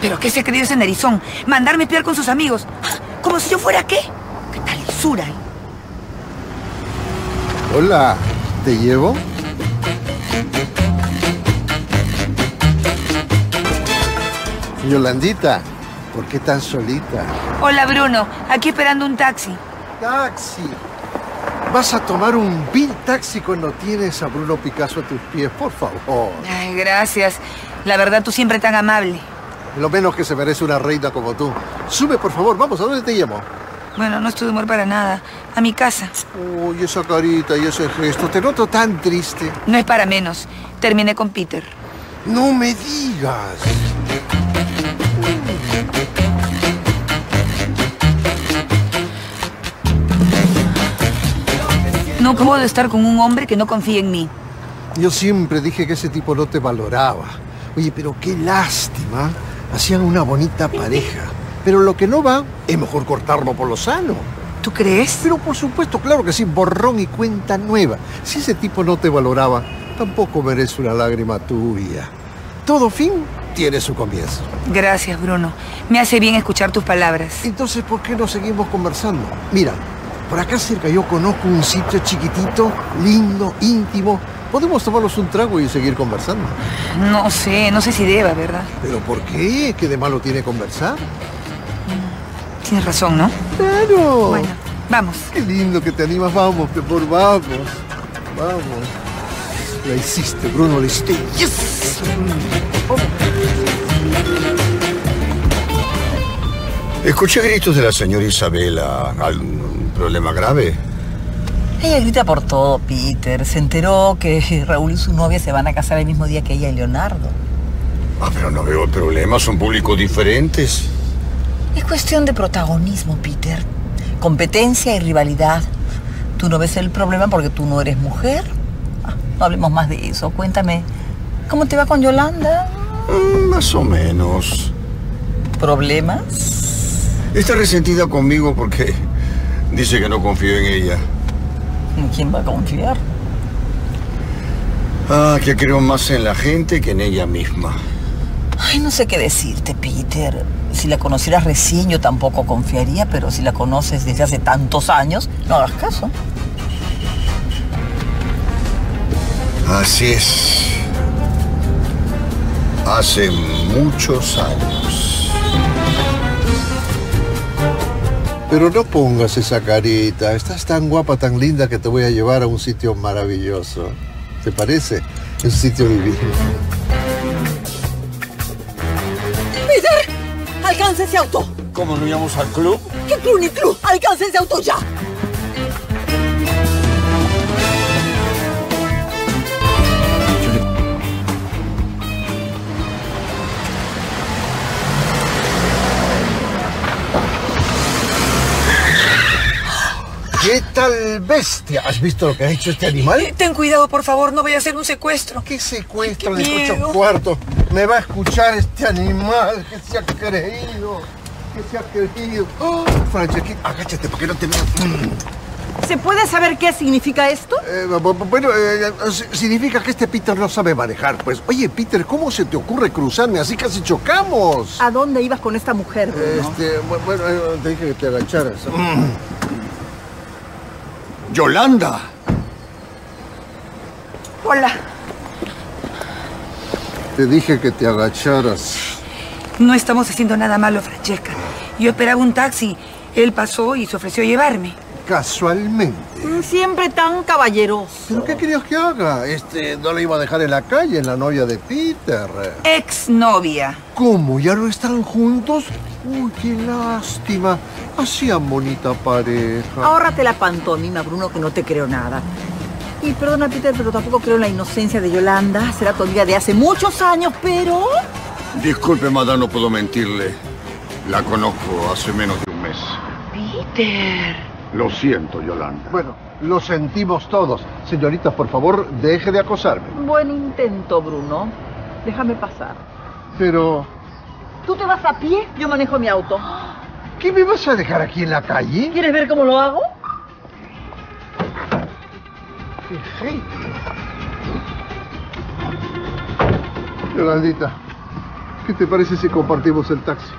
¿Pero qué se ha creído ese nerizón? Mandarme espiar con sus amigos. Como si yo fuera qué. ¿Qué tal lisura? eh? Hola, ¿te llevo? Yolandita, ¿por qué tan solita? Hola, Bruno. Aquí esperando un taxi. Taxi. ¿Vas a tomar un vil taxi cuando tienes a Bruno Picasso a tus pies? Por favor. Ay, gracias. La verdad, tú siempre tan amable. Lo menos que se merece una reina como tú. Sube, por favor. Vamos, ¿a dónde te llamo? Bueno, no estoy de humor para nada. A mi casa. Uy, esa carita y ese gesto. Te noto tan triste. No es para menos. Terminé con Peter. No me digas. No puedo estar con un hombre que no confíe en mí. Yo siempre dije que ese tipo no te valoraba. Oye, pero qué lástima. Hacían una bonita pareja. Pero lo que no va, es mejor cortarlo por lo sano. ¿Tú crees? Pero por supuesto, claro que sí, borrón y cuenta nueva. Si ese tipo no te valoraba, tampoco merece una lágrima tuya. Todo fin tiene su comienzo. Gracias, Bruno. Me hace bien escuchar tus palabras. Entonces, ¿por qué no seguimos conversando? Mira, por acá cerca yo conozco un sitio chiquitito, lindo, íntimo. Podemos tomarnos un trago y seguir conversando. No sé, no sé si deba, ¿verdad? ¿Pero por qué? ¿Qué de malo tiene conversar? Tienes razón, ¿no? ¡Claro! Bueno, vamos. Qué lindo que te animas. Vamos, por vamos. Vamos. La hiciste, Bruno, la hiciste. ¡Yes! Escuché gritos de la señora Isabela. ¿Algún problema grave? Ella grita por todo, Peter. Se enteró que Raúl y su novia se van a casar el mismo día que ella y Leonardo. Ah, pero no veo el problema. Son públicos diferentes. Es cuestión de protagonismo, Peter. Competencia y rivalidad. Tú no ves el problema porque tú no eres mujer. Ah, no hablemos más de eso. Cuéntame, ¿cómo te va con Yolanda? Mm, más o menos. ¿Problemas? Está resentida conmigo porque dice que no confío en ella. ¿En quién va a confiar? Ah, que creo más en la gente que en ella misma. Ay, no sé qué decirte, Peter. Si la conocieras recién, yo tampoco confiaría, pero si la conoces desde hace tantos años, no hagas caso. Así es. Hace muchos años. Pero no pongas esa carita. Estás tan guapa, tan linda que te voy a llevar a un sitio maravilloso. ¿Te parece? Es un sitio divino. ¡Peter! ¡Alcanza ese auto! ¿Cómo no íbamos al club? ¿Qué club ni club? ¡Alcanza ese auto ya! ¿Qué tal bestia? ¿Has visto lo que ha hecho este animal? Eh, Ten cuidado, por favor, no vaya a ser un secuestro. ¿Qué secuestro Qué de ocho miedo. cuartos? Me va a escuchar este animal que se ha creído. Que se ha creído. Oh, Francesquita, agáchate porque no te veo. Mm. ¿Se puede saber qué significa esto? Eh, bu- bu- bueno, eh, si- significa que este Peter no sabe manejar. Pues, oye, Peter, ¿cómo se te ocurre cruzarme? Así casi chocamos. ¿A dónde ibas con esta mujer, Bruno? Este, bu- bueno, eh, te dije que te agacharas. ¡Yolanda! Hola. Te dije que te agacharas. No estamos haciendo nada malo, Francesca. Yo esperaba un taxi. Él pasó y se ofreció a llevarme. Casualmente. Mm, Siempre tan caballeroso. ¿Pero qué querías que haga? Este, no la iba a dejar en la calle, en la novia de Peter. Exnovia. ¿Cómo? ¿Ya no están juntos? Uy, qué lástima. Hacían bonita pareja. Ahórrate la pantomima, Bruno, que no te creo nada. Y perdona, Peter, pero tampoco creo en la inocencia de Yolanda. Será tu amiga de hace muchos años, pero... Disculpe, madame, no puedo mentirle. La conozco hace menos de un mes. Peter. Lo siento, Yolanda. Bueno, lo sentimos todos. Señorita, por favor, deje de acosarme. Buen intento, Bruno. Déjame pasar. Pero, Tú te vas a pie, yo manejo mi auto. ¿qué me vas a dejar aquí en la calle? ¿Quieres ver cómo lo hago? Yolandita, ¿Qué te parece si compartimos el taxi?